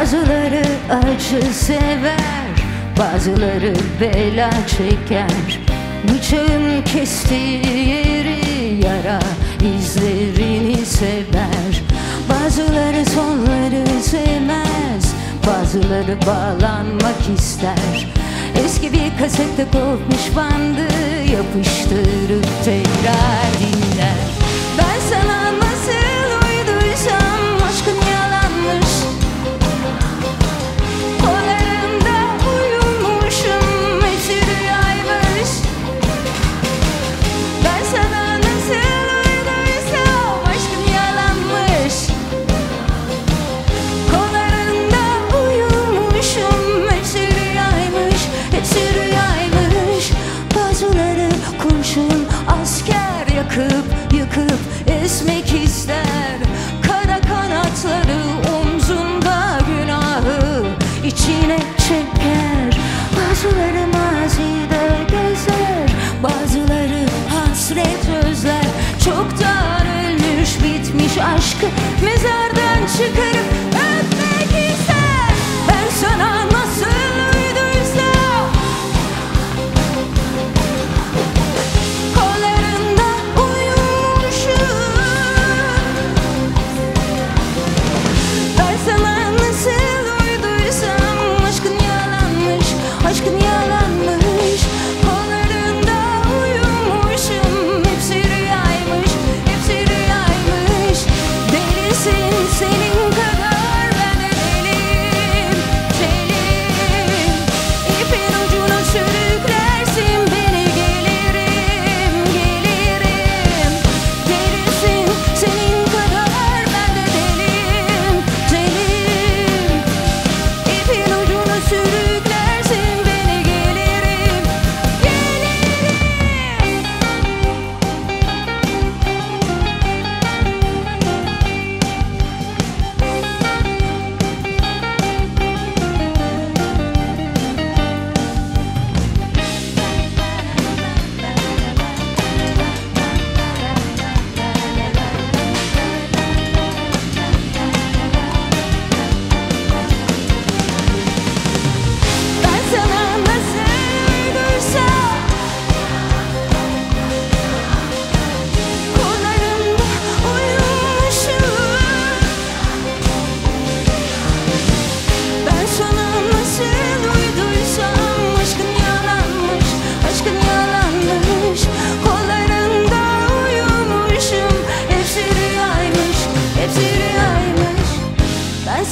Bazıları acı sever Bazıları bela çeker. Bıçağın kestiği yeri yara izlerini sever. Bazıları sonları sevmez Bazıları bağlanmak ister. Eski bir kasette kopmuş bandı Yapıştırıp tekrar dinler Bazıları mazide gezer Bazıları hasret özler. Çoktan ölmüş bitmiş aşkı Mezardan çıkarıp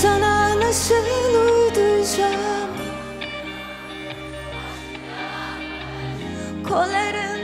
Sana nasıl uyduracağım? Kollarım